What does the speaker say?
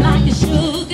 like a sugar.